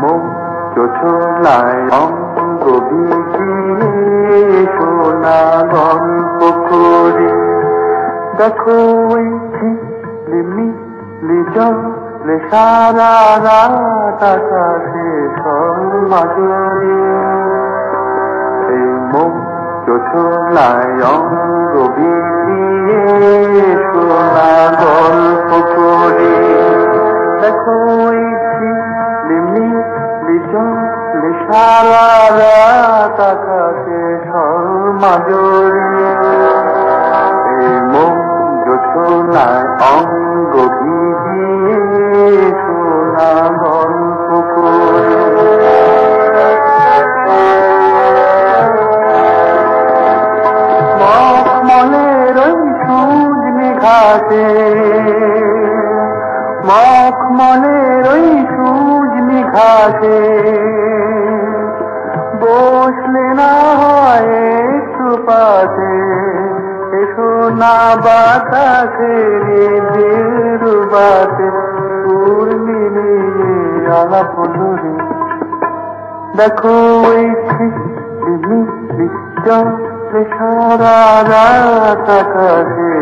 মন চোচলায় অঙ্গ ভিজিয়ে সোনা গল্প করে দেখো ওই ঝিলিমি লিজলে সারা রাত আকাশে সমাজরে এই মন চোচলায় অঙ্গ ভিজিয়ে সোনা গল্প সারা রাত আকাশে সমাজরে এই মন জোছনায় অঙ্গ ভিজিয়ে সোনা গল্প করে মখমলের ওই সুজনি ঘাটে মখমলের ওই ঘাটে বসলে না হয় একটু পাশে, এসো না বাতাসে দের বাতে মিলিয়ে আলাপ ধরে দেখো ওই সারা রাত আকাশে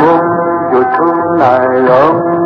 মুখ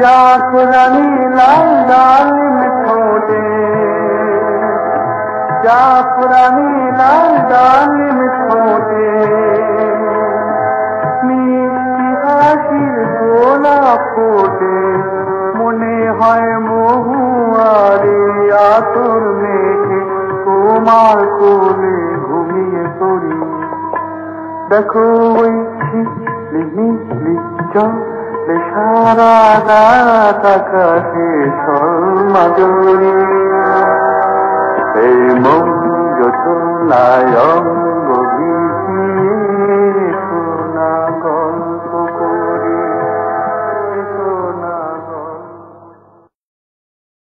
যা রানী লাল ডালিম ঠোঁটে যা পুরানি লাল ডালিম ঠোঁটে মিষ্টি হাসির গোলা ফোটে, মনে হয় মহুয়ারে আতর মেঘে তোমার কোলে দেখো ওই মিলি চলে সারা রাত আকাশে সলমাজরি এই মন যত লায়ঙ্গ ভিজিয়ে